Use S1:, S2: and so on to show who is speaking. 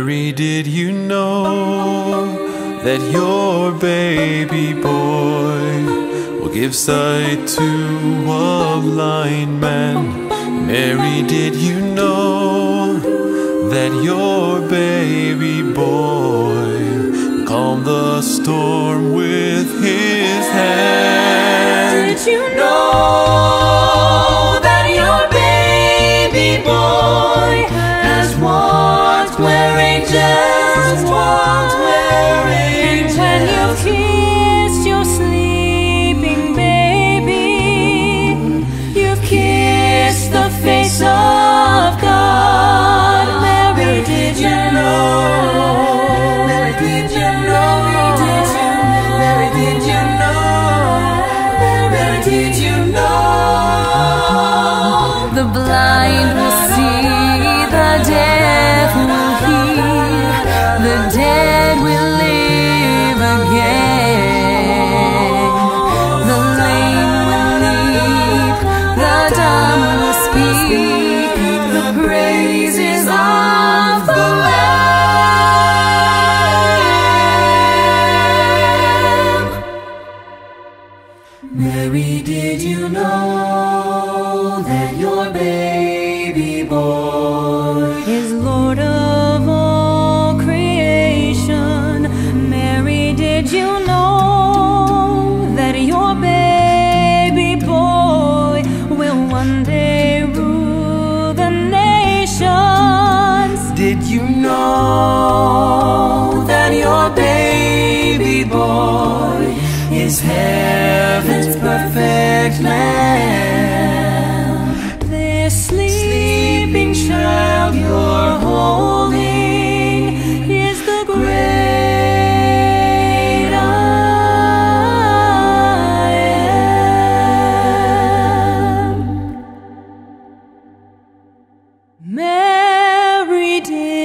S1: Mary, did you know
S2: that your baby boy will give sight to a blind man? Mary, did you know that your baby boy calmed the storm with
S1: kissed your sleeping baby, you kissed the face of God. Mary, did you know?
S2: Mary, did you know? Mary, did you know? Mary, did you know?
S1: The blind
S2: know that your baby boy
S1: is Lord of all creation. Mary, did you know that your baby boy will one day rule the nations?
S2: Did you know that your baby boy is heaven's perfect
S1: day.